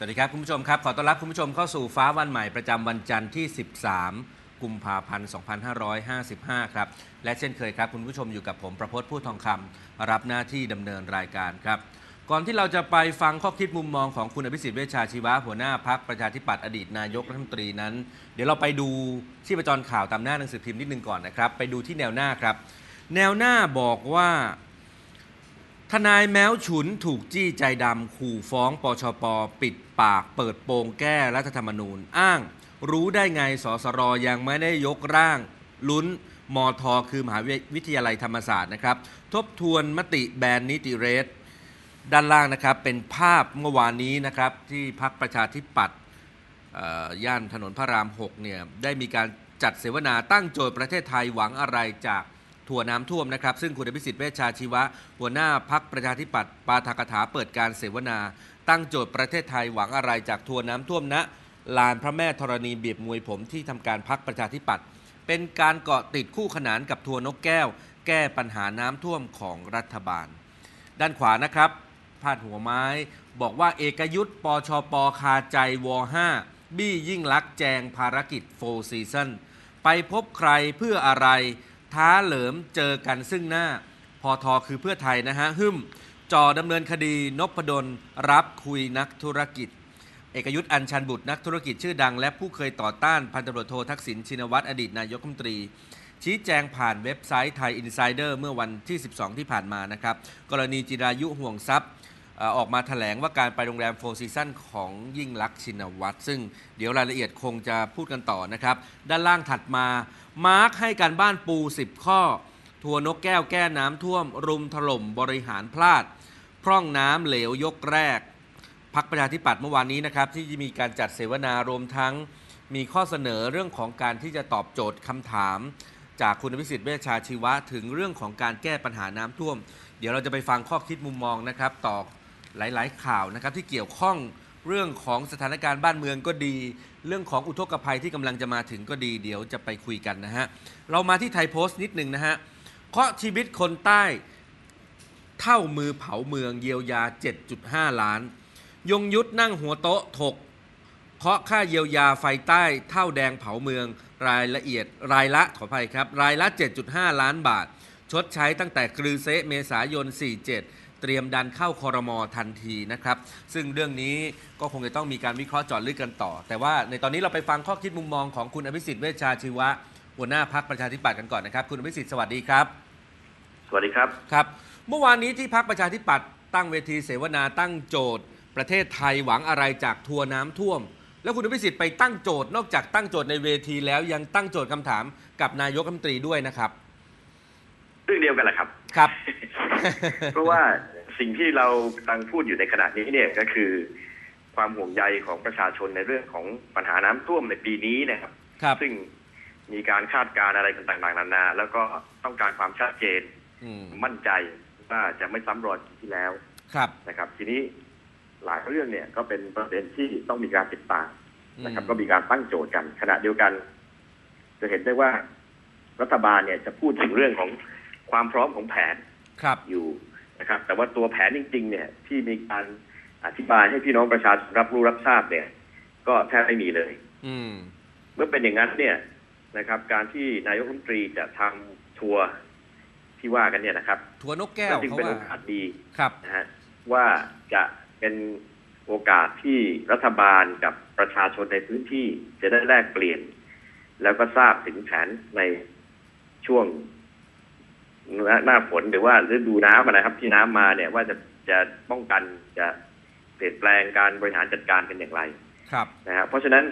สวัสดีครับคุณผู้ชมครับ ขอต้อนรับคุณผู้ชมเข้าสู่ฟ้าวันใหม่ประจำวันจันทร์ที่ 13 กุมภาพันธ์ 2555 ครับ และเช่นเคยครับ คุณผู้ชมอยู่กับผมประพจน์ผู้ทองคำรับหน้าที่ดำเนินรายการครับ ก่อนที่เราจะไปฟังข้อคิดมุมมองของคุณอภิสิทธิ์เวชชาชีวะหัวหน้าพักประชาธิปัตย์อดีตนายกรัฐมนตรีนั้น เดี๋ยวเราไปดูชีพจรข่าวตามหน้าหนังสือพิมพ์นิดนึงก่อนนะครับ ไปดูที่แนวหน้าครับ แนวหน้าบอกว่า ทนายแม้วฉุนถูกจี้ใจดำขู่ฟ้องปชป ปิดปากเปิดโปงแก้รัฐธรรมนูญ อ้าง รู้ได้ไงสสรยังไม่ได้ยกร่าง ลุ้นมทคือมหาวิทยาลัยธรรมศาสตร์นะครับ ทบทวนมติแบนนิติเรศด้านล่างนะครับ เป็นภาพเมื่อวานนี้นะครับ ที่พักประชาธิปัตย์ย่านถนนพระราม 6 เนี่ย ได้มีการจัดเสวนาตั้งโจทย์ประเทศไทยหวังอะไรจาก ทัวร์น้ำท่วมนะครับ ซึ่งคุณอภิสิทธิ์เวชชาชีวะ หัวหน้าพักประชาธิปัตย์ปาฐกถาเปิดการเสวนา ตั้งโจทย์ประเทศไทยหวังอะไรจากทัวร์น้ำท่วมณลานพระแม่ธรณีเบียบมวยผมที่ทำการพักประชาธิปัตย์เป็นการเกาะติดคู่ขนานกับทัวร์นกแก้ว แก้ปัญหาน้ำท่วมของรัฐบาล ด้านขวานะครับพาดหัวไม้ บอกว่าเอกยุทธ์ปชปคาใจว5บี้ยิ่งลักษณ์แจงภารกิจโฟซีซันไปพบใครเพื่ออะไร ท้าเหลิมเจอกันซึ่งหน้าพอทอคือเพื่อไทยนะฮะฮึ่มจ่อดำเนินคดีนพดลรับคุยนักธุรกิจ เอกยุทธ์อัญชันบุตรนักธุรกิจชื่อดัง และผู้เคยต่อต้านพันตำรวจโททักษิณชินวัตรอดีตนายกรัฐมนตรี ชี้แจงผ่านเว็บไซต์ไทยอินไซเดอร์เมื่อวันที่ 12 ที่ผ่านมานะครับ กรณีจิรายุห่วงทรัพย์ ออกมาแถลงว่าการไปโรงแรมโฟร์ซีซันของยิ่งลักษณ์ชินวัตรซึ่งเดี๋ยวรายละเอียดคงจะพูดกันต่อนะครับ ด้านล่างถัดมา มาร์คให้การบ้านปู 10 ข้อ ทัวนกแก้วแก้น้ำท่วม รุมถล่มบริหารพลาด พร่องน้ำเหลวยกแรกพักประชาธิปัตย์เมื่อวานนี้นะครับ ที่มีการจัดเสวนารวมทั้งมีข้อเสนอเรื่องของการที่จะตอบโจทย์คำถาม จากคุณอภิสิทธิ์เวชชาชีวะ ถึงเรื่องของการแก้ปัญหาน้ำท่วม เดี๋ยวเราจะไปฟังข้อคิดมุมมองนะครับต่อ หลาย ๆ ข่าวนะครับที่เกี่ยวข้องเรื่องของสถานการณ์บ้านเมืองก็ดี เรื่องของอุทกภัยที่กำลังจะมาถึงก็ดี เดี๋ยวจะไปคุยกันนะฮะ เรามาที่ไทยโพสต์นิดหนึ่งนะฮะเคาะชีวิตคนใต้เท่ามือเผาเมืองเยียวยา 7.5 ล้าน ยงยุทธนั่งหัวโต๊ะถกเคาะค่าเยียวยาไฟใต้เท่าแดงเผาเมืองรายละเอียดรายละขออภัยครับ รายละ 7.5 ล้านบาท ชดใช้ตั้งแต่กรือเซเมษายน 47 เตรียมดันเข้าคอรมอทันทีนะครับ ซึ่งเรื่องนี้ก็คงจะต้องมีการวิเคราะห์เจาะลึกกันต่อ แต่ว่าในตอนนี้เราไปฟังข้อคิดมุมมองของคุณอภิสิทธิ์เวชชาชีวะหัวหน้าพักประชาธิปัตย์กันก่อนนะครับ คุณอภิสิทธิ์สวัสดีครับ สวัสดีครับครับ เมื่อวานนี้ที่พักประชาธิปัตย์ตั้งเวทีเสวนาตั้งโจทย์ ประเทศไทยหวังอะไรจากทัวร์น้ำท่วม แล้วคุณอภิสิทธิ์ไปตั้งโจทย์นอกจากตั้งโจทย์ในเวทีแล้วยังตั้งโจทย์คำถามกับนายกรัฐมนตรีด้วยนะครับ เรื่องเดียวกันแหละครับ ครับ เพราะว่าสิ่งที่เรากำลังพูดอยู่ในขณะนี้เนี่ยก็คือ ความห่วงใยของประชาชนในเรื่องของปัญหาน้ำท่วมในปีนี้นะครับ ครับ ซึ่งมีการคาดการณ์อะไรต่างๆนานา แล้วก็ต้องการความชัดเจนอืมมั่นใจว่าจะไม่ซ้ำรอยปีที่แล้ว ครับนะครับ ทีนี้หลายเรื่องเนี่ยก็เป็นประเด็นที่ต้องมีการติดตามนะครับอืมก็มีการตั้งโจทย์กันขณะเดียวกัน จะเห็นได้ว่ารัฐบาลเนี่ยจะพูดถึงเรื่องของ ความพร้อมของแผนครับอยู่นะครับ แต่ว่าตัวแผนจริง ๆ เนี่ย ที่มีการอธิบายให้พี่น้องประชาชนรับรู้รับทราบเนี่ย ก็แทบไม่มีเลย อืมเมื่อเป็นอย่างนั้นเนี่ยนะครับ การที่นายกรัฐมนตรีจะทำทัวร์ที่ว่ากันเนี่ยนะครับทัวร์นกแก้วก็จึงเขาเป็นโอว่ากาสดีครับนะฮะว่าจะเป็นโอกาสที่รัฐบาลกับประชาชนในพื้นที่จะได้แลกเปลี่ยน แล้วก็ทราบถึงแผนในช่วง หน้าหน้าฝนหรือว่าฤดูน้ำอะนะครับ ที่น้ำมาเนี่ยว่าจะจะป้องกันจะเปลี่ยนแปลงการบริหารจัดการกันอย่างไรครับนะฮะเพราะฉะนั้น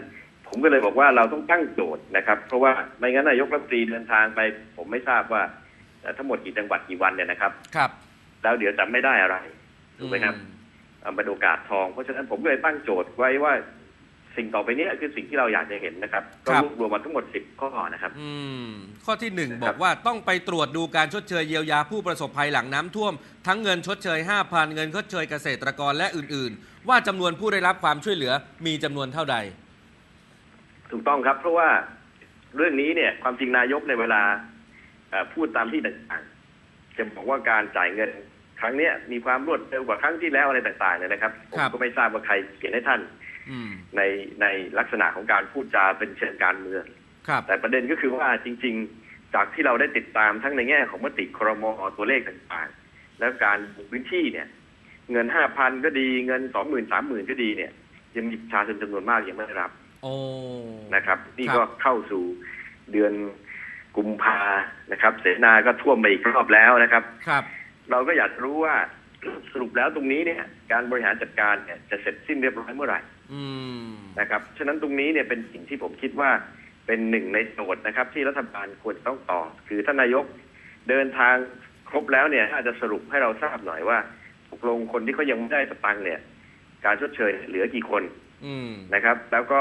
ผมก็เลยบอกว่าเราต้องตั้งโจทย์นะครับ เพราะว่าไม่งั้นนายกรัฐมนตรีเดินทางไป ผมไม่ทราบว่าเอ่อทั้งหมดกี่จังหวัดกี่วันเนี่ยนะครับ ครับ แล้วเดี๋ยวจะไม่ได้อะไรถูกไหมครับอืมอ่าเป็นโอกาสทอง เพราะฉะนั้นผมก็เลยตั้งโจทย์ไว้ว่า สิ่งต่อไปเนี้คือสิ่งที่เราอยากจะเห็นนะครับก็รวบรวมมาทั้งหมดสิบข้อนะครับอืมข้อที่หนึ่งนะครับบอกว่าต้องไปตรวจดูการชดเชยเยียวยาผู้ประสบภัยหลังน้ำท่วม ทั้งเงินชดเชย 5,000 เงินชดเชยเกษตรกรและอื่น ๆ ว่าจำนวนผู้ได้รับความช่วยเหลือมีจำนวนเท่าใด ถูกต้องครับ เพราะว่าเรื่องนี้เนี่ยความจริงนายกในเวลาเอ่อพูดตามที่ต่างๆจะบอกว่าการจ่ายเงินครั้งเนี้ยมีความรวดเร็วกว่าครั้งที่แล้วอะไรต่างๆเนี่ยนะครับผมครับก็ไม่ทราบว่าใครเขียนให้ท่านอืม ในในลักษณะของการพูดจาเป็นเชิงการเมืองครับแต่ประเด็นก็คือว่าจริง ๆ จากที่เราได้ติดตามทั้งในแง่ของมติครมตัวเลขต่างๆ แล้วการบุกพื้นที่เนี่ย เงินห้าพันก็ดีเงินสองหมื่นสามหมื่นก็ดีเนี่ย ยังมีประชาชนจำนวนมากยังไม่ได้รับโอ้นะครับ นี่ครับก็เข้าสู่เดือนกุมภานะครับ เสนาก็ท่วมไปอีกรอบแล้วนะครับครับ เราก็อยากรู้ว่าสรุปแล้วตรงนี้เนี่ย การบริหารจัดการเนี่ยจะเสร็จสิ้นเรียบร้อยเมื่อไหร่อืม นะครับฉะนั้นตรงนี้เนี่ยเป็นสิ่งที่ผมคิดว่าเป็นหนึ่งในโจทย์นะครับ ที่รัฐบาลควรต้องตอบคือท่านนายกเดินทางครบแล้วเนี่ยอาจจะสรุปให้เราทราบหน่อยว่าตกลงคนที่เขายังไม่ได้สตังค์เนี่ย การชดเชยเหลือกี่คนอืมนะครับ แล้วก็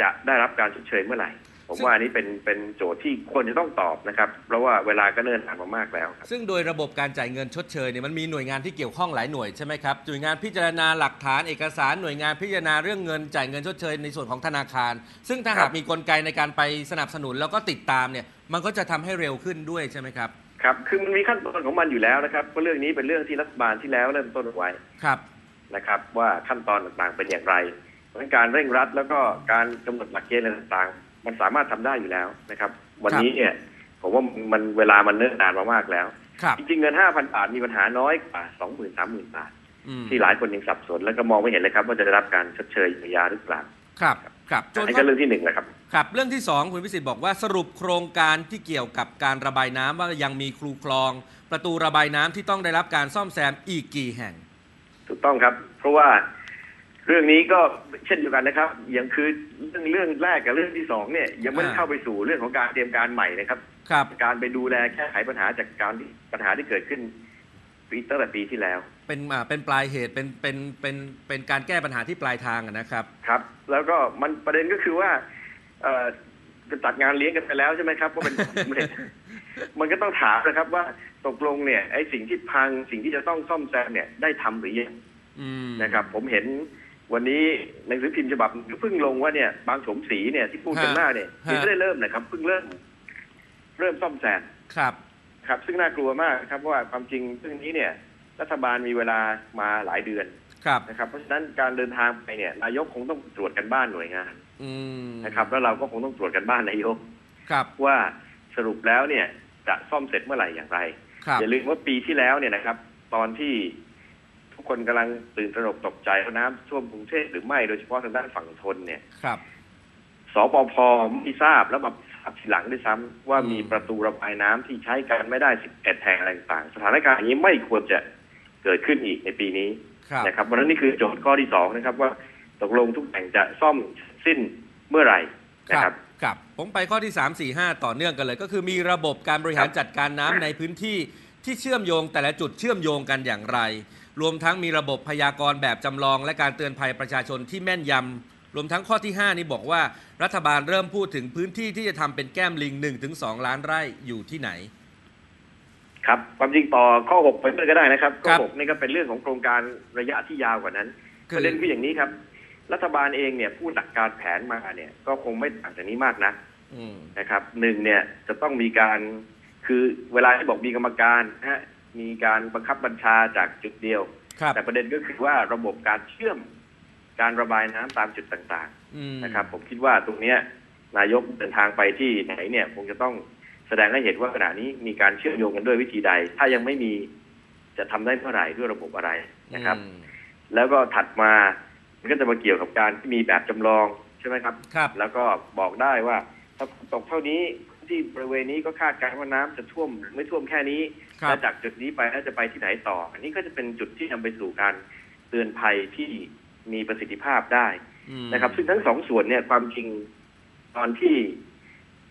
จะได้รับการชดเชยเมื่อไหร่ ผมซึ่งว่าอันนี้เป็นเป็นโจทย์ที่ควรจะต้องตอบนะครับ เพราะว่าเวลาก็เนิ่นนานมามากแล้วครับซึ่งโดยระบบการจ่ายเงินชดเชยเนี่ยมันมีหน่วยงานที่เกี่ยวข้องหลายหน่วยใช่ไหมครับหน่วยงานพิจารณาหลักฐานเอกสารหน่วยงานพิจารณาเรื่องเงินจ่ายเงินชดเชยในส่วนของธนาคาร ซึ่งถ้าครัหาบกมีกลไกในการไปสนับสนุนแล้วก็ติดตามเนี่ยมันก็จะทำให้เร็วขึ้นด้วยใช่ไหมครับครับคือมันมีขั้นตอนของมันอยู่แล้วนะครับก็เรื่องนี้เป็นเรื่องที่รัฐบาลที่แล้วเริ่มต้นเอาไว้ครับนะครับ ว่าขั้นตอนต่างๆเป็นอย่างไรเพราะฉะนั้นการเร่งรัดแล้วก็การกำหนดหลักเกณฑ์อะไรต่างๆ มันสามารถทำได้อยู่แล้วนะครับ วันนี้เนี่ยผมว่ามันเวลามันเนิ่นนานมามากแล้วครับจริงๆเงินห้าพันบาทมีปัญหาน้อยกว่าสองหมื่นสามหมื่นบาทอืมที่หลายคนยังสับสนแล้วก็มองไม่เห็นเลยครับ ว่าจะได้รับการชดเชยเยียวยาหรือเปล่าครับครับจอันนนี้ก็เรื่องที่หนึ่งนะครับครับ เรื่องที่สองคุณพิสิทธิ์บอกว่าสรุปโครงการที่เกี่ยวกับการระบายน้ำว่ายังมีครูคลอง ประตูระบายน้ำที่ต้องได้รับการซ่อมแซมอีกกี่แห่ง ถูกต้องครับ เพราะว่า เรื่องนี้ก็เช่นเดียวกันนะครับอย่างคือเรื่องเรื่องแรกกับเรื่องที่สองเนี่ย ยังไม่ได้อ่าเข้าไปสู่เรื่องของการเตรียมการใหม่นะครับ ครับ การไปดูแลแก้ไขปัญหาจากการที่ปัญหาที่เกิดขึ้นปีตั้งแต่ปีที่แล้ว เป็นอ่าเป็นปลายเหตุเป็นเป็นเป็นเป็นการแก้ปัญหาที่ปลายทางอะนะครับ ครับ แล้วก็มันประเด็นก็คือว่า เอ่อจะจัดงานเลี้ยงกันไปแล้วใช่ไหมครับว่าเป็นผลสำเร็จมันก็ต้องถามนะครับว่าตกลงเนี่ยไอ้สิ่งที่พังสิ่งที่จะต้องซ่อมแซมเนี่ยได้ทำหรือยังอืมนะครับ ผมเห็น วันนี้หนังสือพิมพ์ฉบับหนึ่งเพิ่งลงว่าเนี่ยบางโฉมสีเนี่ยที่พูดกันฮะมากเนี่ยฮะยังไม่ได้เริ่มนะครับเพิ่งเริ่ม เริ่มซ่อมแซมครับ ครับ ซึ่งน่ากลัวมากครับเพราะว่าความจริงเรื่องนี้เนี่ย รัฐบาลมีเวลามาหลายเดือนครับนะครับ เพราะฉะนั้นการเดินทางไปเนี่ยนายกคงต้องตรวจกันบ้านหน่วยงานอืมนะครับ แล้วเราก็คงต้องตรวจกันบ้านนายกครับว่าสรุปแล้วเนี่ยจะซ่อมเสร็จเมื่อไหร่อย่างไรครับอย่าลืมว่าปีที่แล้วเนี่ยนะครับ ตอนที่ ทุกคนกำลังตื่นตระหนกตกใจว่าน้ำท่วมกรุงเทพหรือไม่โดยเฉพาะทางด้านฝั่งทนเนี่ยครับสปพไม่ทราบแล้วมาทราบทีหลังด้วยซ้ำว่าอืมมีประตูระบายน้ำที่ใช้การไม่ได้11แห่งอะไรต่างๆสถานการณ์อย่างนี้ไม่ควรจะเกิดขึ้นอีกในปีนี้ครับนะครับเพราะฉะนั้นนี่คือโจทย์ข้อที่สองนะครับ ว่าตกลงทุกแห่งจะซ่อมสิ้นเมื่อไหร่คนะรัครับบครับผมไปข้อที่ 3 4 5 ต่อเนื่องกันเลย ก็คือมีระบบการบริหารจัดการน้ำในพื้นที่ที่เชื่อมโยงแต่ละจุดเชื่อมโยงกันอย่างไร รวมทั้งมีระบบพยากรณ์แบบจำลอง และการเตือนภัยประชาชนที่แม่นยำรวมทั้งข้อที่ 5 นี้บอกว่ารัฐบาลเริ่มพูดถึงพื้นที่ที่จะทำเป็นแก้มลิง 1-2 ล้านไร่อยู่ที่ไหน ครับความจริงต่อข้อหกไปเลยก็ได้นะครับข้ครัอบหกนี่ก็เป็นเรื่องของโครงการระยะที่ยาวกว่านั้นคือประเด็นคืออย่างนี้ครับ รัฐบาลเองเนี่ยพูดหลักการแผนมาเนี่ย ก็คงไม่ต่างจากนี้มากนะอืมนะครับหนึ่งเนี่ยจะต้องมีการคือเวลาที่บอกมีกรรมการนะฮะ มีการบังคับบัญชาจากจุดเดียว ครับแต่ประเด็นก็คือว่าระบบการเชื่อมการระบายน้ำตามจุดต่างอืม ๆนะครับ ผมคิดว่าตรงเนี้ยนายกเดินทางไปที่ไหนเนี่ยคงจะต้องแสดงให้เห็นว่าขณะนี้มีการเชื่อมโยงกันด้วยวิธีใด ถ้ายังไม่มีจะทำได้เมื่อไหร่ด้วยระบบอะไรนะครับ อืมแล้วก็ถัดมามันก็จะมาเกี่ยวกับการที่มีแบบจำลองใช่ไหมครับ ครับ แล้วก็บอกได้ว่าถ้าตกเท่านี้ที่บริเวณนี้ก็คาดการณ์ว่าน้ำจะท่วมหรือไม่ท่วมแค่นี้ครับ และจากจุดนี้ไปแล้วจะไปที่ไหนต่อ อันนี้ก็จะเป็นจุดที่นำไปสู่การเตือนภัยที่มีประสิทธิภาพได้อืมนะครับ ซึ่งทั้งสองส่วนเนี่ยความจริงตอนที่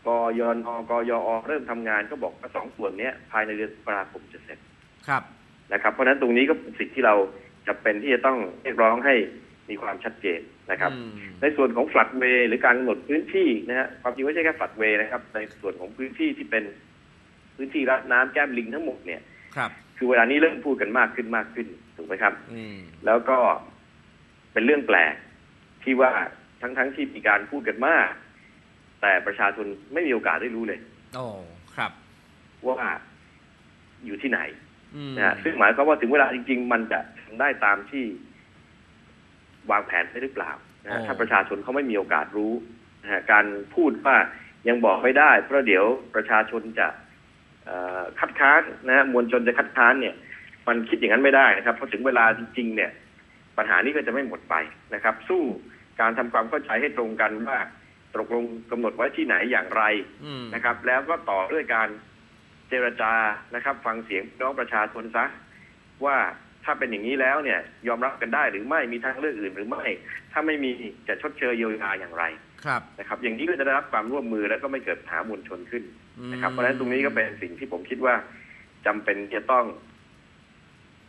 กยนกยอเริ่มทำงานก็บอกว่าสองส่วนเนี้ยภายในเดือนมกราคมจะเสร็จครับนะครับ เพราะฉะนั้นตรงนี้ก็เป็นสิ่งที่เราจะเป็นที่จะต้องเรียกร้องให้มีความชัดเจนนะครับอืมในส่วนของฟลัดเวย์หรือการกำหนดพื้นที่นะฮะความจริงไม่ใช่แค่ฟลัดเวย์นะครับ ในส่วนของพื้นที่ที่เป็น พื้นที่รับน้ำแก้มลิงทั้งหมดเนี่ยครับ คือเวลานี้เริ่มพูดกันมากขึ้นมากขึ้นถูกไหมครับอืมแล้วก็เป็นเรื่องแปลกที่ว่าทั้งทั้งๆที่มีการพูดกันมาก แต่ประชาชนไม่มีโอกาสได้รู้เลยโอ้ครับ ว่าอยู่ที่ไหนอืมนะฮะซึ่งหมายความว่าถึงเวลาจริง ๆ มันจะทำได้ตามที่วางแผนได้หรือเปล่านะฮะโอ้ถ้าประชาชนเขาไม่มีโอกาสรู้นะฮะการพูดว่ายังบอกไม่ได้ เพราะเดี๋ยวประชาชนจะเอ่อ คัดค้านนะฮะมวลชนจะคัดค้านเนี่ย มันคิดอย่างนั้นไม่ได้นะครับเพราะถึงเวลาจริงๆเนี่ย ปัญหานี้ก็จะไม่หมดไปนะครับ สู้การทำความเข้าใจให้ตรงกันว่าตกลงกำหนดไว้ที่ไหนอย่างไรอืมนะครับ แล้วก็ต่อด้วยการเจรจานะครับ ฟังเสียงพี่น้องประชาชนซะว่าถ้าเป็นอย่างนี้แล้วเนี่ย ยอมรับกันได้หรือไม่มีทางเลือกอื่นหรือไม่ ถ้าไม่มีจะชดเชยเยียวยาอย่างไร ครับนะครับ อย่างนี้ก็จะได้รับความร่วมมือแล้วก็ไม่เกิดปัญหามวลชนขึ้นอืมนะครับ เพราะฉะนั้นตรงนี้ก็เป็นสิ่งที่ผมคิดว่าจำเป็นจะต้อง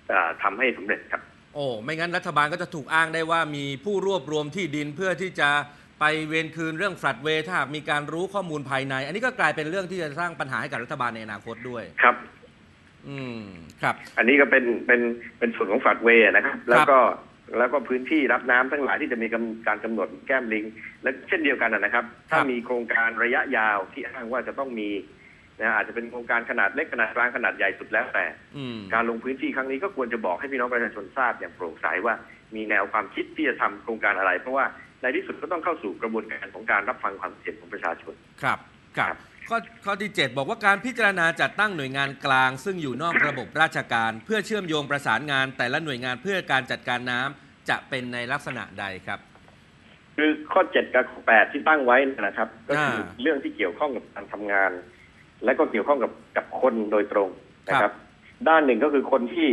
เออทำให้สำเร็จครับ โอ้ไม่งั้นรัฐบาลก็จะถูกอ้างได้ว่ามีผู้รวบรวมที่ดินเพื่อที่จะไปเวรคืนเรื่องฟลัดเวย์ถ้าหากมีการรู้ข้อมูลภายใน อันนี้ก็กลายเป็นเรื่องที่จะสร้างปัญหาให้กับรัฐบาลในอนาคตด้วยครับ อืมครับ อันนี้ก็เป็นเป็นเป็นส่วนของฝัดเวย์นะครับ แล้วก็ แล้วก็พื้นที่รับน้ำทั้งหลายที่จะมีกำการกำหนดแก้มลิง และเช่นเดียวกันนะครับ ถ้ามีโครงการระยะยาวที่อ้างว่าจะต้องมีนะอาจจะเป็นโครงการขนาดเล็กขนาดกลางขนาดใหญ่สุดแล้วแต่อืมการลงพื้นที่ครั้งนี้ก็ควรจะบอกให้พี่น้องประชาชนทราบอย่างโปร่งใสว่ามีแนวความคิดที่จะทำโครงการอะไร เพราะว่าในที่สุดก็ต้องเข้าสู่กระบวนการของการรับฟังความเห็นของประชาชนครับครับครับข้อข้อที่ 7 บอกว่าการพิจารณาจัดตั้งหน่วยงานกลาง ซึ่งอยู่นอกระบบราชการ เพื่อเชื่อมโยงประสานงานแต่ละหน่วยงานเพื่อการจัดการน้ำ จะเป็นในลักษณะใดครับ คือข้อเจ็ดกับข้อแปดที่ตั้งไว้นะครับ ก็คืออ่าเรื่องที่เกี่ยวข้องกับการทำงาน และก็เกี่ยวข้องกับกับคนโดยตรงนะคครัรับบด้านหนึ่งก็คือคนที่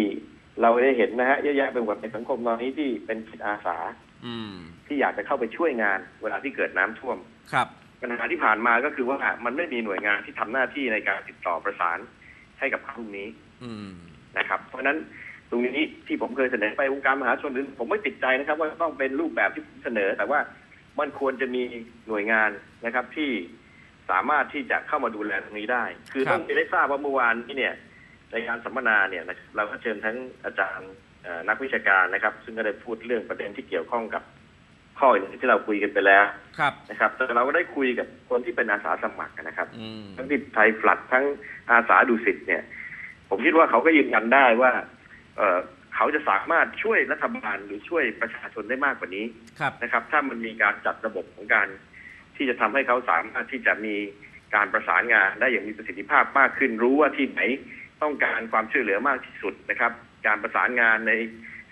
เราได้เห็นนะฮะเยอะแยะไปหมดในสังคมตอนนี้ที่เป็นจิตอาสา อืมที่อยากจะเข้าไปช่วยงาน เวลาที่เกิดน้ำท่วมครับปัญหาที่ผ่านมาก็คือว่ามันไม่มีหน่วยงานที่ทำหน้าที่ในการติดต่อประสานให้กับพวกนี้ อืมนะครับ เพราะฉะนั้น ตรงนี้ที่ผมเคยเสนอไปองค์การมหาชนหรือผมไม่ติดใจนะครับ ว่าต้องเป็นรูปแบบที่ผมเสนอ แต่ว่ามันควรจะมีหน่วยงานนะครับที่สามารถที่จะเข้ามาดูแลตรงนี้ได้ คือครับต้องได้ทราบว่าเมื่อวานนี้เนี่ย ในการสัมมนาเนี่ยนะเราก็เชิญทั้งอาจารย์เอ่อนักวิชาการนะครับ ซึ่งก็ได้พูดเรื่องประเด็นที่เกี่ยวข้องกับข้ออื่นที่เราคุยกันไปแล้วครับนะครับแต่เราก็ได้คุยกับคนที่เป็นอาสาสมัครนะครับอืมทั้งที่ไทยฟลัดทั้งอาสาดูสิตเนี่ย ผมคิดว่าเขาก็ยืนยันได้ว่า เออเขาจะสามารถช่วยรัฐบาลหรือช่วยประชาชนได้มากกว่านี้ครับนะครับ ถ้ามันมีการจัดระบบของการ ที่จะทำให้เขาสามารถที่จะมีการประสานงานได้อย่างมีประสิทธิภาพมากขึ้น รู้ว่าที่ไหนต้องการความช่วยเหลือมากที่สุดนะครับ การประสานงานใน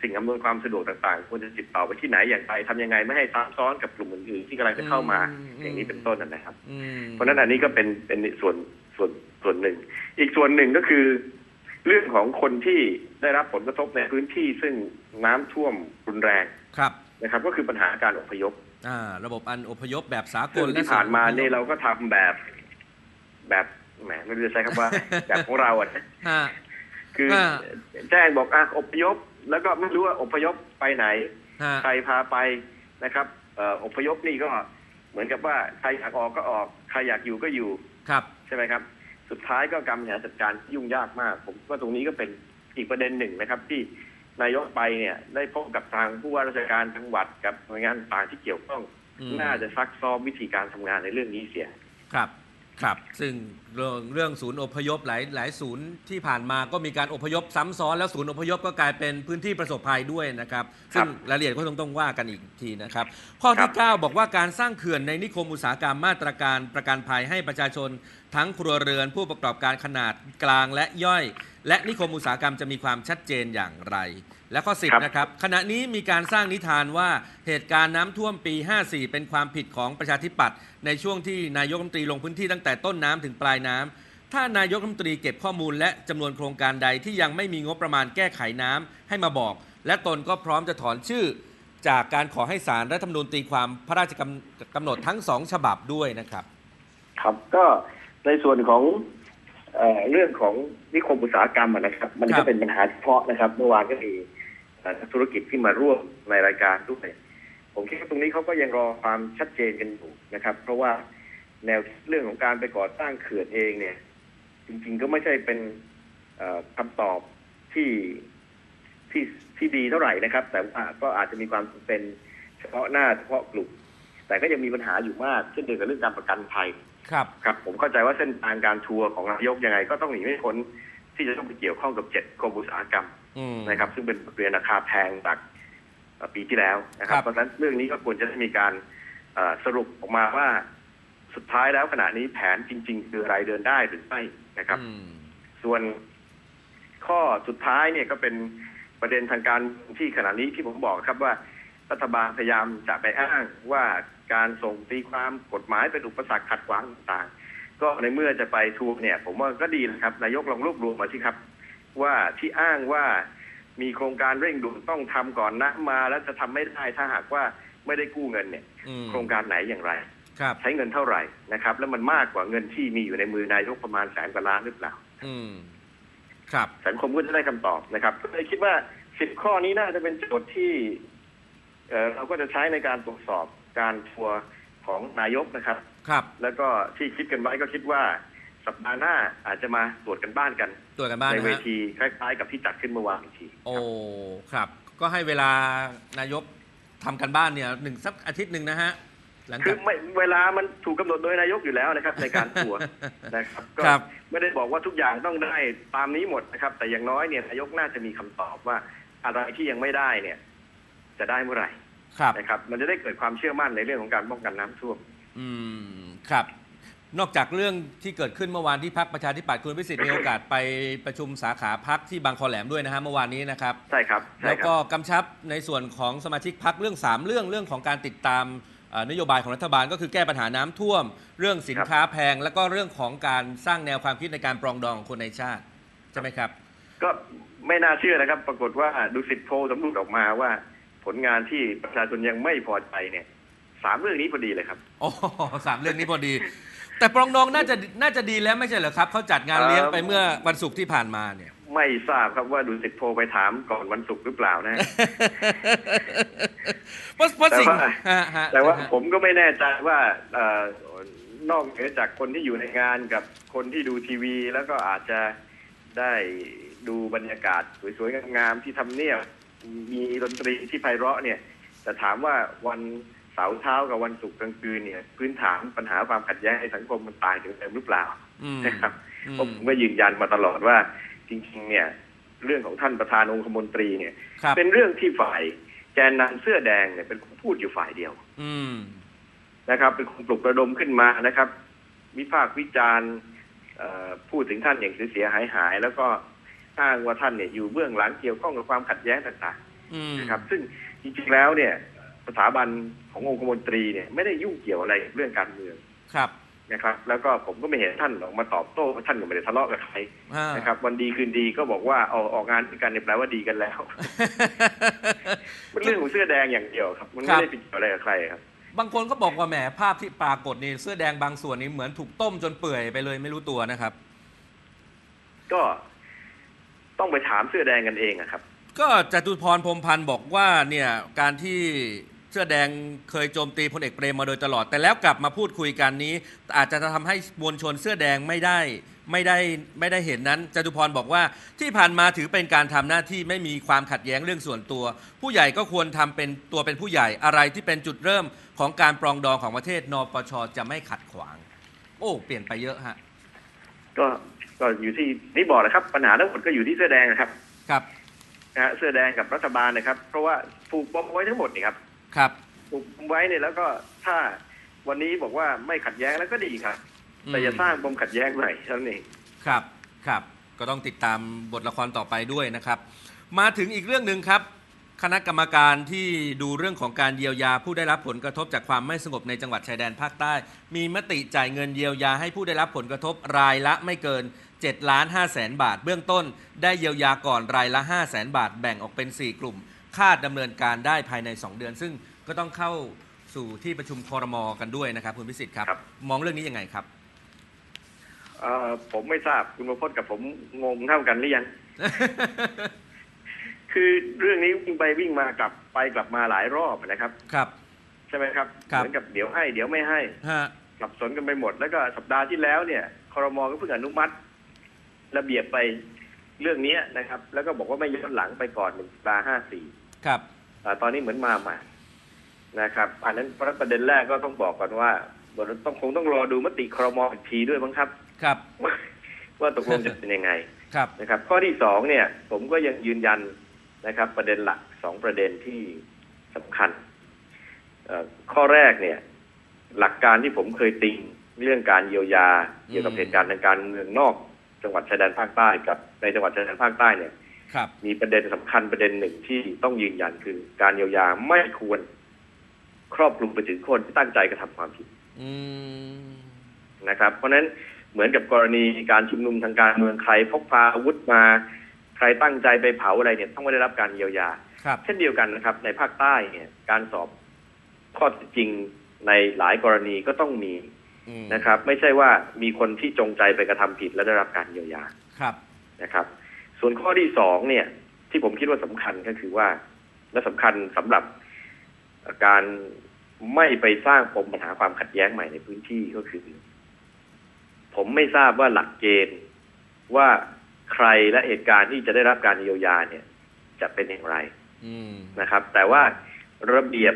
สิ่งอำนวยความสะดวกต่างๆควรจะติดต่อไปที่ไหนอย่างไรทำยังไงไม่ให้ซ้ำซ้อนกับกลุ่มอื่นๆที่กำลังจะเข้ามาอืมอย่างนี้เป็นต้นนะนะครับอืมเพราะฉะนั้นอันนี้ก็เป็นเป็นส่วนส่วนส่วนหนึ่ง อีกส่วนหนึ่งก็คือ เรื่องของคนที่ได้รับผลกระทบในพื้นที่ซึ่งน้ำท่วมรุนแรงครับนะครับ ก็คือปัญหาการอพยพอ่าระบบอันอพยพแบบสากซึ่ลงและที่ผ่านมาเนี่ยส่เราก็ทำแบบแบบแหมไม่รู้จะใช้คำว่า แบบของเราอะนะฮะคืออาแจ้งบอกอะอพยพ แล้วก็ไม่รู้ว่าอพยพไปไหนฮะใครพาไปนะครับเอ่ออพยพนี่ก็เหมือนกับว่าใครอยากออกก็ออก ใครอยากอยู่ก็อยู่ครับ ใช่ไหมครับ สุดท้ายก็การบริหารจัดการยุ่งยากมาก ผมว่าตรงนี้ก็เป็นอีกประเด็นหนึ่งนะครับ ที่นายกไปเนี่ย ได้พบกับทางผู้ว่าราชการจังหวัดกับหน่วยงานต่างที่เกี่ยวข้องอืมน่าจะซักซ้อมวิธีการทำงานในเรื่องนี้เสียครับ ครับ ซึ่ง เรื่องเรื่องศูนย์อพยพหลายหลายศูนย์ที่ผ่านมาก็มีการอพยพซ้ำซ้อนแล้วศูนย์อพยพก็กลายเป็นพื้นที่ประสบภัยด้วยนะครับ ซึ่งรายละเอียดก็ต้องต้องว่ากันอีกทีนะครับ ข้อที่ 9 บอกว่าการสร้างเขื่อนในนิคมอุตสาหกรรมมาตรการประกันภัยให้ประชาชน ทั้งครัวเรือนผู้ประกอบการขนาดกลางและย่อย และนิคมอุตสาหกรรมจะมีความชัดเจนอย่างไร และข้อ ครับ 10 นะครับ ขณะนี้มีการสร้างนิทานว่าเหตุการณ์น้ำท่วมปี 54 เป็นความผิดของประชาธิปัตย์ในช่วงที่นายกรัฐมนตรีลงพื้นที่ตั้งแต่ต้นน้ำถึงปลายน้ำถ้านายกรัฐมนตรีเก็บข้อมูลและจำนวนโครงการใดที่ยังไม่มีงบประมาณแก้ไขน้ำให้มาบอก และตนก็พร้อมจะถอนชื่อ จากการขอให้สารรัฐธรรมนูญตีความพระราชกำกำหนดทั้งสองฉบับด้วยนะครับ ครับก็ในส่วนของเอเรื่องของนิคมอุตสาหกรรมนะครับ มันก็เป็นปัญหาเฉพาะนะครับ เมื่อวานก็มีธุรกิจที่มาร่วมในรายการด้วยผมคิดว่าตรงนี้เขาก็ยังรอความชัดเจนกันอยู่นะครับ เพราะว่า แนวเรื่องของการไปก่อสร้างเขื่อนเองเนี่ย จริงๆก็ไม่ใช่เป็นเอ่อคำตอบที่ที่ที่ดีเท่าไหร่นะครับ แต่ว่าก็อาจจะมีความจำเป็นเฉพาะหน้าเฉพาะกลุ่มแต่ก็ยังมีปัญหาอยู่มากเช่นเดียวกับเรื่องการประกันภัยครับ ครับ ผมเข้าใจว่าเส้นทางการทัวร์ของนายกยังไง ก็ต้องหนีไม่พ้นที่จะต้องไปเกี่ยวข้องกับเจ็ดกรมอุตสาหกรรมอืมนะครับ ซึ่งเป็นเรียนราคาแพงจากเอ่อปีที่แล้วนะครัครับบเพราะฉะนั้นเรื่องนี้ก็ควรจะได้มีการเอ่อสรุปออกมาว่า สุดท้ายแล้วขณะนี้แผนจริง ๆ คืออะไรเดินได้หรือไม่นะครับอืมส่วนข้อสุดท้ายเนี่ยก็เป็นประเด็นทางการที่ขณะนี้ที่ผมบอกครับว่ารัฐบาลพยายามจะไปอ้างว่าการส่งตีความกฎหมายเป็นอุปสรรคขัดขวางต่างๆ ก็ในเมื่อจะไปทูเนี่ย ผมว่าก็ดีนะครับ นายกลองรวบรวมมาสิครับ ว่าที่อ้างว่ามีโครงการเร่งด่วนต้องทำก่อนนะมา แล้วจะทำไม่ได้ถ้าหากว่าไม่ได้กู้เงินเนี่ยอืมโครงการไหนอย่างไรครับ ใช้เงินเท่าไหร่นะครับ แล้วมันมากกว่าเงินที่มีอยู่ในมือนายกประมาณแสนกว่าล้านหรือเปล่า อืมครับสังคมก็จะได้คำตอบนะครับก็เลยคิดว่าสิบข้อนี้น่าจะเป็นโจทย์ที่เอ่อเราก็จะใช้ในการตรวจสอบการทัวร์ของนายกนะครับ ครับ แล้วก็ที่คิดกันไว้ก็คิดว่าสัปดาห์หน้าอาจจะมาตรวจกันบ้านกันตรวจกันบ้านในนะเวฮะทีคล้ายๆ กับที่จัดขึ้นเมื่อวานอีกทีโอ้ครับ ก็ให้เวลานายกทำกันบ้านเนี่ยหนึ่งสักอาทิตย์หนึ่งนะฮะ หลังคืจาอก ไม่เวลามันถูกกำหนดโดยนายกอยู่แล้วนะครับ ในการทัวร์นะครับก็ครับ ไม่ได้บอกว่าทุกอย่างต้องได้ตามนี้หมดนะครับ แต่อย่างน้อยเนี่ยนายกน่าจะมีคำตอบว่าอะไรที่ยังไม่ได้เนี่ย จะได้เมื่อไหร่ครับ นะครับ มันจะได้เกิดความเชื่อมั่นในเรื่องของการป้องกันน้ำท่วม อืม ครับ นอกจากเรื่องที่เกิดขึ้นเมื่อวานที่พักประชาธิปัตย์คุณพิสิทธิ์มีโอกาสไปประชุมสาขาพักที่บางคอแหลมด้วยนะฮะเมื่อวานนี้นะครับ ใช่ครับใช่แล้วคก็รับกำชับในส่วนของสมาชิกพักเรื่อง 3 เรื่องเรื่องของการติดตามเอ่อ นโยบายของรัฐบาลก็คือแก้ปัญหาน้ำท่วม เรื่องสินค้าแพง แล้วก็เรื่องของการสร้างแนวความคิดในการปรองดองของคนในชาติ ใช่ไหมครับ ก็ไม่น่าเชื่อนะครับ ปรากฏว่าดูสิทธิโพลสำรวจออกมาว่า ผลงานที่ประชาชนยังไม่พอใจเนี่ยสามเรื่องนี้พอดีเลยครับโอ้สามเรื่องนี้พอดี แต่ปรองดองน่าจะน่าจะดีแล้วไม่ใช่เหรอครับเขาจัดงานเลี้ยงไปเมื่อวันศุกร์ที่ผ่านมาเนี่ย ไม่ทราบครับว่าดูสิทธิโพลไปถามก่อนวันศุกร์หรือเปล่านะเพราะเพราะแต่สิ่งว่าฮะฮะแต่ว่าฮะผมก็ไม่แน่ใจว่าเอ่อนอกเหนือจากคนที่อยู่ในงานกับคนที่ดูทีวี แล้วก็อาจจะได้ดูบรรยากาศสวยๆงามๆที่ทำเนียบมีดนตรีที่ไพเราะเนี่ยแต่ถามว่าวันเสาร์เช้ากับวันศุกร์กลางคืนเนี่ย พื้นฐานปัญหาความขัดแย้งในสังคมมันตายถึงเดิมหรือเปล่าอืมนะครับอืมเพราะผมก็ยืนยันมาตลอดว่า จริงๆเนี่ยเรื่องของท่านประธานองคมนตรีเนี่ยครับเป็นเรื่องที่ฝ่ายแกนนำเสื้อแดงเนี่ยเป็นคนพูดอยู่ฝ่ายเดียว อืมนะครับ เป็นคนปลุกระดมขึ้นมานะครับวิพากษ์วิจารณ์เอ่อพูดถึงท่านอย่างเสียหายหายๆแล้วก็อ้างว่าท่านเนี่ยอยู่เบื้องหลังเกี่ยวข้องกับความขัดแย้งต่างอืมๆนะครับ ซึ่งจริงๆแล้วเนี่ยสถาบันขององคมนตรีเนี่ยไม่ได้ยุ่งเกี่ยวอะไรกับเรื่องการเมืองครับ นะครับ แล้วก็ผมก็ไม่เห็นท่านออกมาตอบโต้ว่าท่านก็ไม่ได้ทะเลาะกับใครอ่า นะครับ วันดีคืนดีก็บอกว่าเอาออกงานด้วยกันเนี่ยแปลว่าดีกันแล้ว มันเรื่องของเสื้อแดงอย่างเดียวครับ มันครัไม่บ ได้ไปเกี่ยวอะไรกับใครครับ บางคนก็บอกว่าแหมภาพที่ปรากฏนี่เสื้อแดงบางส่วนนี่เหมือนถูกต้มจนเปื่อยไปเลยไม่รู้ตัวนะครับ ก็ต้องไปถามเสื้อแดงกันเองอะครับ ก็จตุพรพรหมพันธ์บอกว่าเนี่ยการที่เสื้อแดงเคยโจมตีพลเอกเปรมมาโดยตลอด แต่แล้วกลับมาพูดคุยกันนี้ อาจจะทำให้มวลชนเสื้อแดงไม่ได้ไม่ได้ไม่ได้เห็นนั้นจตุพรบอกว่าที่ผ่านมาถือเป็นการทำหน้าที่ไม่มีความขัดแย้งเรื่องส่วนตัว ผู้ใหญ่ก็ควรทำเป็นตัวเป็นผู้ใหญ่อะไรที่เป็นจุดเริ่มของการปรองดองของประเทศนปชจะไม่ขัดขวาง โอ้เปลี่ยนไปเยอะฮะก็ก็อยู่ที่นี่บอกนะครับ ปัญหาทั้งหมดก็อยู่ที่เสื้อแดงนะครับ ครับนะฮะเสื้อแดงกับรัฐบาลนะครับ เพราะว่าผูกปมไว้ทั้งหมดนี่ครับ ครับผูกปมไว้เนี่ยแล้วก็ถ้าวันนี้บอกว่าไม่ขัดแย้งแล้วก็ดีครับอืมแต่อย่าสร้างปมขัดแย้งใหม่เท่านั้นเองครับครับ ก็ต้องติดตามบทละครต่อไปด้วยนะครับ มาถึงอีกเรื่องหนึ่งครับ คณะกรรมการที่ดูเรื่องของการเยียวยาผู้ได้รับผลกระทบจากความไม่สงบในจังหวัดชายแดนภาคใต้ มีมติจ่ายเงินเยียวยาให้ผู้ได้รับผลกระทบรายละไม่เกิน7ล้าน5แสนบาท เบื้องต้น ได้เยียวยาก่อนรายละ5แสนบาทแบ่งออกเป็น 4 กลุ่ม คาดดำเนินการได้ภายใน 2 เดือน ซึ่งก็ต้องเข้าสู่ที่ประชุมคอรมอกันด้วยนะครับคุณพิสิทธิ์ครับ ครับ มองเรื่องนี้ยังไงครับ เอ่อผมไม่ทราบคุณประพจน์กับผมงงเท่ากันหรือยัง คือเรื่องนี้วิ่งไปวิ่งมากลับไปกลับมาหลายรอบนะครับ ครับ ใช่ไหมครับ ครับ เหมือนกับเดี๋ยวให้เดี๋ยวไม่ให้ฮะสับสนกันไปหมด แล้วก็สัปดาห์ที่แล้วเนี่ยคอรมอก็เพิ่งอนุมัติ ระเบียบไปเรื่องนี้นะครับ แล้วก็บอกว่าไม่ย้อนหลังไปก่อนหนึ่งสัปดาห์ห้าสี่ ครับตอนนี้เหมือนมาใหม่นะครับ อันนั้นประเด็นแรกก็ต้องบอกก่อนว่าต้องคงต้องรอดูมติคอรมออีกทีด้วยมั้งครับ ครับว่าว่าตกลงจะเป็นยังไงครับนะครับ ข้อที่สองเนี่ย ผมก็ยังยืนยันนะครับ ประเด็นหลักสองประเด็นที่สำคัญเอ่อข้อแรกเนี่ย หลักการที่ผมเคยติงเรื่องการเยียวยาเกี่ยวกับเหตุการณ์ทางการเมืองนอก จังหวัดชายแดนภาคใต้กับในจังหวัดชายแดนภาคใต้เนี่ยครับ มีประเด็นสำคัญประเด็นหนึ่งที่ต้องยืนยันคือการเยียวยาไม่ควรครอบคลุมไปถึงคนที่ตั้งใจกระทำความผิดอืมนะครับ เพราะฉะนั้นเหมือนกับกรณีการชุมนุมทางการเมืองใครพกพาอาวุธมา ใครตั้งใจไปเผาอะไรเนี่ยต้องไม่ได้รับการเยียวยาครับเช่นเดียวกันนะครับ ในภาคใต้เนี่ยการสอบข้อเท็จจริงในหลายกรณีก็ต้องมีอืมนะครับ ไม่ใช่ว่ามีคนที่จงใจไปกระทำผิดและได้รับการเยียวยาครับนะครับ ส่วนข้อที่สองเนี่ย ที่ผมคิดว่าสำคัญก็คือว่า และสำคัญสำหรับการไม่ไปสร้างปมปัญหาความขัดแย้งใหม่ในพื้นที่ก็คือ ผมไม่ทราบว่าหลักเกณฑ์ว่าใครและเหตุการณ์ที่จะได้รับการเยียวยาเนี่ย จะเป็นอย่างไรอืมนะครับ แต่ว่าระเบียบ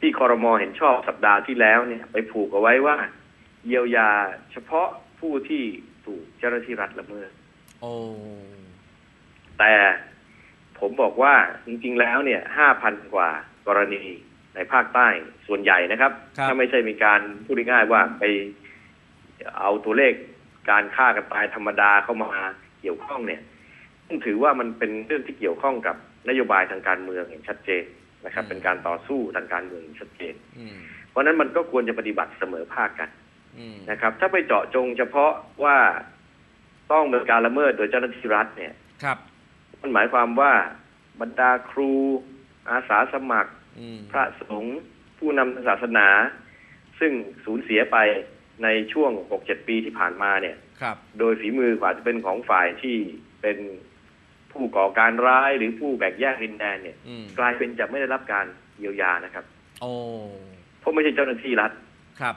ที่คอรมอเห็นชอบสัปดาห์ที่แล้วเนี่ย ไปผูกเอาไว้ว่า เยียวยาเฉพาะผู้ที่ถูกเจ้าหน้าที่รัฐละเมิดโอ้ แต่ผมบอกว่าจริงๆแล้วเนี่ยห้าพันกว่ากรณีในภาคใต้ส่วนใหญ่นะครับครับถ้าไม่ใช่มีการพูดง่ายๆว่าไปเอาตัวเลขการฆ่ากันตายธรรมดาเข้ามาเกี่ยวข้องเนี่ยต้องถือว่ามันเป็นเรื่องที่เกี่ยวข้องกับนโยบายทางการเมืองอย่างชัดเจนนะครับ เป็นการต่อสู้ทางการเมืองอย่างชัดเจนอืมเพราะฉะนั้นมันก็ควรจะปฏิบัติเสมอภาคกันอืมนะครับ ถ้าไปเจาะจงเฉพาะว่าต้องเป็นการละเมิดโดยเจ้าหน้าที่รัฐเนี่ยครับ มันหมายความว่าบรรดาครูอาสาสมัครอืมพระสงฆ์ผู้นำทางศาสนา ซึ่งสูญเสียไปในช่วง 6-7 ปีที่ผ่านมาเนี่ยครับโดยฝีมือกว่าจะเป็นของฝ่ายที่เป็นผู้ก่อการร้ายหรือผู้แบ่งแยกดินแดนเนี่ยอืมกลายเป็นจะไม่ได้รับการเยียวยานะครับ โอ้เพราะไม่ใช่เจ้าหน้าที่รัฐครับ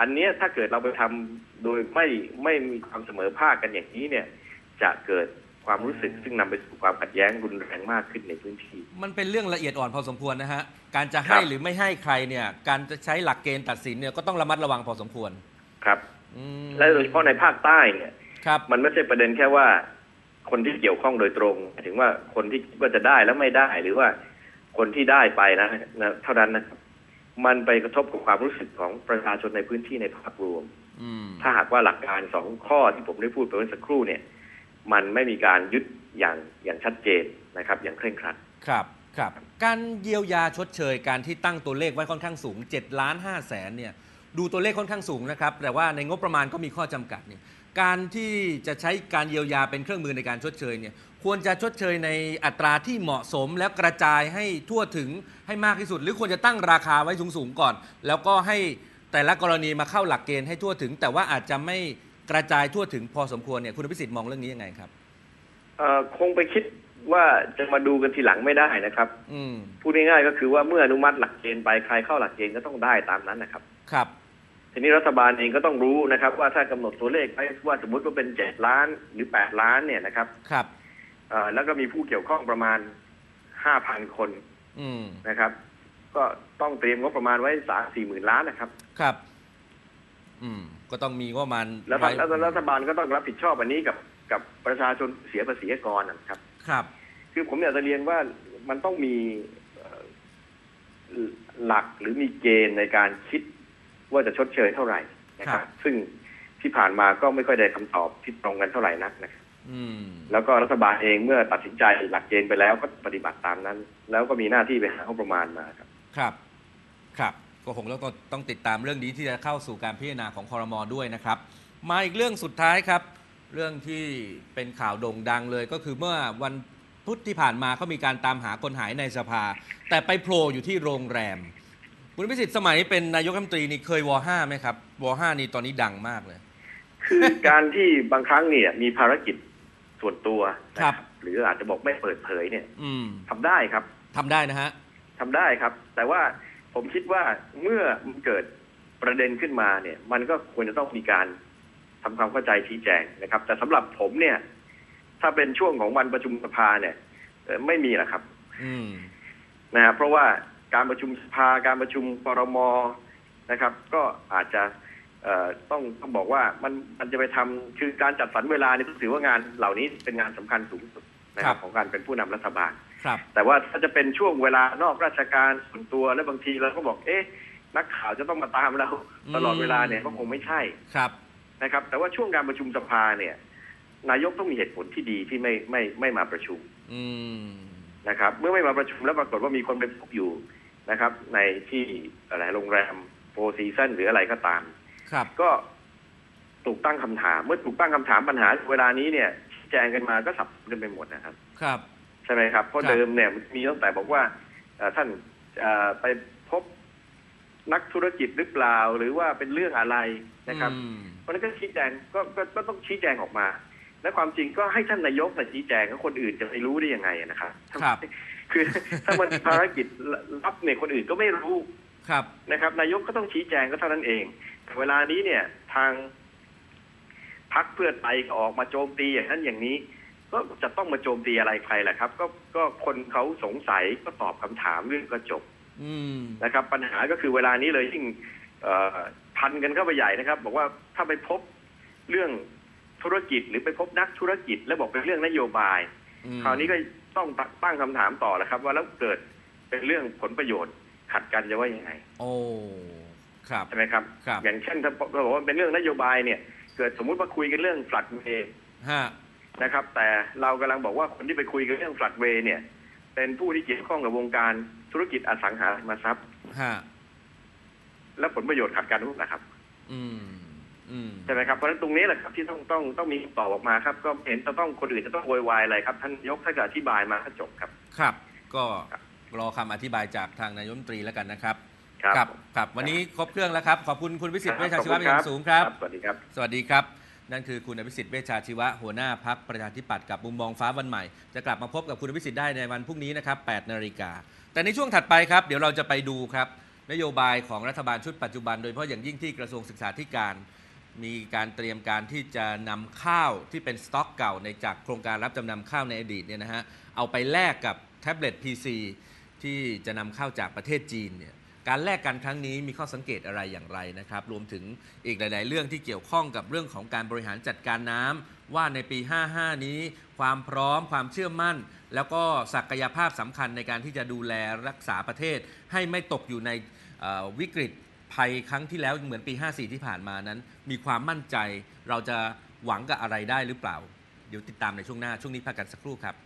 อันเนี้ยถ้าเกิดเราไปทำโดยไม่ไม่มีความเสมอภาคกันอย่างนี้เนี่ย จะเกิด ความรู้สึกซึ่งนำไปสู่ความขัดแย้งรุนแรงมากขึ้นในพื้นที่ มันเป็นเรื่องละเอียดอ่อนพอสมควรนะฮะ การจะครัให้บหรือไม่ให้ใครเนี่ย การจะใช้หลักเกณฑ์ตัดสินเนี่ยก็ต้องระมัดระวังพอสมควร ครับอืมและโดยเฉพาะในภาคใต้เนี่ยครับมันไม่ใช่ประเด็นแค่ว่า คนที่เกี่ยวข้องโดยตรงหมายถึงว่าคนที่คิดว่าจะได้แล้วไม่ได้หรือว่าคนที่ได้ไปนะนะเท่านั้นนะครับ มันไปกระทบกับความรู้สึกของประชาชนในพื้นที่ในภาพรวมอืมถ้าหากว่าหลักการสองข้อที่ผมได้พูดไปเมื่อสักครู่เนี่ย มันไม่มีการยึดอย่างอย่างชัดเจนนะครับ อย่างเคร่งครัดครับครับการเยียวยาชดเชยการที่ตั้งตัวเลขไว้ค่อนข้างสูง7ล้าน5แสนเนี่ยดูตัวเลขค่อนข้างสูงนะครับแต่ว่าในงบประมาณก็มีข้อจำกัดเนี่ยการที่จะใช้การเยียวยาเป็นเครื่องมือในการชดเชยเนี่ยควรจะชดเชยในอัตราที่เหมาะสมแล้วกระจายให้ทั่วถึงให้มากที่สุด หรือควรจะตั้งราคาไว้สูงๆก่อน แล้วก็ให้แต่ละกรณีมาเข้าหลักเกณฑ์ให้ทั่วถึง แต่ว่าอาจจะไม่ กระจายทั่วถึงพอสมควรเนี่ยคุณอภิสิทธิ์มองเรื่องนี้ยังไงครับเอ่อคงไปคิดว่าจะมาดูกันทีหลังไม่ได้นะครับ อืมพูดง่ายๆก็คือว่าเมื่ออนุมัติหลักเกณฑ์ไปใครเข้าหลักเกณฑ์ก็ต้องได้ตามนั้นนะครับ ครับ ทีนี้รัฐบาลเองก็ต้องรู้นะครับ ว่าถ้ากำหนดตัวเลขไว้ว่าสมมติว่าเป็นเจ็ดล้านหรือแปดล้านเนี่ยนะครับครับ เอ่อแล้วก็มีผู้เกี่ยวข้องประมาณห้าพันคนอืมนะครับ ก็ต้องเตรียมงบประมาณไว้สามสี่หมื่นล้านนะครับ ครับ อืม ก็ต้องมีงบประมาณแล้วไว้แล้วรัฐบาลก็ต้องรับผิดชอบอันนี้กับกับประชาชนเสียภาษีกรนะครับ ครับ คือผมอยากจะเรียนว่ามันต้องมีเอ่อหลักหรือมีเกณฑ์ในการคิดว่าจะชดเชยเท่าไหร่นะคครัรับบซึ่งที่ผ่านมาก็ไม่ค่อยได้คำตอบที่ตรงกันเท่าไหร่นักนะครับอืมแล้วก็รัฐบาลเองเมื่อตัดสินใจหลักเกณฑ์ไปแล้วก็ปฏิบัติตามนั้น แล้วก็มีหน้าที่ไปหางบประมาณมาครับ ครับ ครับ ก็คงต้องต้องติดตามเรื่องนี้ที่จะเข้าสู่การพิจารณาของคอรมอด้วยนะครับ มาอีกเรื่องสุดท้ายครับ เรื่องที่เป็นข่าวโด่งดังเลย ก็คือเมื่อวันพุธที่ผ่านมาเขามีการตามหาคนหายในสภา แต่ไปโผล่อยู่ที่โรงแรมคุณพิสิทธิ์สมัยเป็นนายกรัฐมนตรีนี่เคยวห้าไหมครับวห้านี่ตอนนี้ดังมากเลย คือการที่บางครั้งเนี่ยมีภารกิจส่วนตัวนะครับ หรืออาจจะบอกไม่เปิดเผยเนี่ย อืมทำได้ครับทำได้นะฮะทำได้ครับ แต่ว่า ผมคิดว่าเมื่อมันเกิดประเด็นขึ้นมาเนี่ย มันก็ควรจะต้องมีการทำความเข้าใจชี้แจงนะครับ แต่สำหรับผมเนี่ย ถ้าเป็นช่วงของวันประชุมสภาเนี่ยเอ่อไม่มีหรอกครับอืมนะฮะเพราะว่าการประชุมสภาการประชุมปรมนะครับ ก็อาจจะเอ่อต้องต้องบอกว่ามันมันจะไปทำคือการจัดสรรเวลานี่ถือว่างานเหล่านี้เป็นงานสำคัญสูงสุดนะคครัรับบของการเป็นผู้นำรัฐบาล ครับ แต่ว่าถ้าจะเป็นช่วงเวลานอกราชการส่วนตัวแล้วบางทีเราก็บอกเอ๊ะนักข่าวจะต้องมาตามเราตลอดเวลาเนี่ยก็คงไม่ใช่ครับนะครับ แต่ว่าช่วงการประชุมสภาเนี่ย นายกต้องมีเหตุผลที่ดีที่ไม่ไม่ไม่มาประชุม อืมนะครับ เมื่อไม่มาประชุมแล้วปรากฏว่ามีคนไปพบอยู่นะครับ ในที่อะไรโรงแรมโฟร์ซีซันหรืออะไรก็ตาม ครับ ก็ถูกตั้งคำถาม เมื่อถูกตั้งคำถามปัญหาเวลานี้เนี่ยชี้แจงกันมาก็สับสนกันไปหมดนะครับ ครับ ใช่ไหมครับเพราะครับเดิมเนี่ยมีตั้งแต่บอกว่าเอ่อท่านเอ่อไปพบนักธุรกิจหรือเปล่า หรือว่าเป็นเรื่องอะไรนะครับอืมเพราะฉะนั้นก็ชี้แจงก็ก็ก็ต้องชี้แจงออกมา และความจริงก็ให้ท่านนายกมาชี้แจงแล้วคนอื่นจะไปรู้ได้ยังไงนะครับครับ คือถ้ามันภารกิจรับเนี่ยคนอื่นก็ไม่รู้ครับนะครับ นายกก็ต้องชี้แจงก็เท่านั้นเองแต่เวลานี้เนี่ยทางพักเพื่อไทยก็ออกมาโจมตีอย่างนั้นอย่างนี้ ก็จะต้องมาโจมตีอะไรใครล่ะครับ ก็ก็คนเขาสงสัยก็ตอบคำถามเรื่องก็จบอืมนะครับ ปัญหาก็คือเวลานี้เลยยิ่งเอ่อพันกันเข้าไปใหญ่นะครับ บอกว่าถ้าไปพบเรื่องธุรกิจหรือไปพบนักธุรกิจ แล้วบอกเป็นเรื่องนโยบายอืมคราวนี้ก็ต้องตั้งคำถามต่อแล้วครับ ว่าแล้วเกิดเป็นเรื่องผลประโยชน์ขัดกันจะว่ายังไง โอ้ครับใช่ไหมครับครับอย่างเช่นถ้าเราบอกว่าเป็นเรื่องนโยบายเนี่ย เกิดสมมุติว่าคุยกันเรื่องฟลัดเวย์ฮะ นะครับ แต่เรากำลังบอกว่าคนที่ไปคุยกันเรื่องฟลัดเวย์เนี่ย เป็นผู้ที่เกี่ยวข้องกับวงการธุรกิจอสังหาริมทรัพย์ฮะและผลประโยชน์ขัดกันทุกนะครับอืมอืมใช่ไหมครับเพราะฉะนั้นตรงนี้แหละครับที่ต้องต้องต้องมีคำตอบออกมาครับ ก็เห็นจะต้องคนอื่นจะต้องโวยวายอะไรครับ ท่านนายกถ้าเกิดอธิบายมาก็จบครับ ครับ ก็ครับรอคำอธิบายจากทางนายกรัฐมนตรีแล้วกันนะครับครับครับ วันนี้ครบเครื่องแล้วครับ ขอบคุณคุณวิสิทธิ์เวชชาชีวะขเป็นอบอคุณย่างสูงครับ สวัสดีครับ สวัสดีครับ นั่นคือคุณอภิสิทธิ์เวชชาชีวะหัวหน้าพักประชาธิปัตย์กับมุมมองฟ้าวันใหม่ จะกลับมาพบกับคุณอภิสิทธิ์ได้ในวันพรุ่งนี้นะครับ8นาฬิกาแต่ในช่วงถัดไปครับ เดี๋ยวเราจะไปดูครับ นโยบายของรัฐบาลชุดปัจจุบัน โดยเฉพาะอย่างยิ่งที่กระทรวงศึกษาธิการ มีการเตรียมการที่จะนำข้าวที่เป็นสต็อกเก่าในจากโครงการรับจำนำข้าวในอดีตเนี่ยนะฮะเอาไปแลกกับแท็บเล็ต PC ที่จะนำเข้าจากประเทศจีนเนี่ย การแลกกันครั้งนี้มีข้อสังเกตอะไรอย่างไรนะครับ รวมถึงอีกหลาย ๆ เรื่องที่เกี่ยวข้องกับเรื่องของการบริหารจัดการน้ำว่าในปี 55 นี้ ความพร้อมความเชื่อมั่น แล้วก็ศักยภาพสำคัญในการที่จะดูแลรักษาประเทศ ให้ไม่ตกอยู่ในวิกฤตภัยครั้งที่แล้วเหมือนปี 54 ที่ผ่านมานั้น มีความมั่นใจเราจะหวังกับอะไรได้หรือเปล่า เดี๋ยวติดตามในช่วงหน้าช่วงนี้พักกันสักครู่ครับ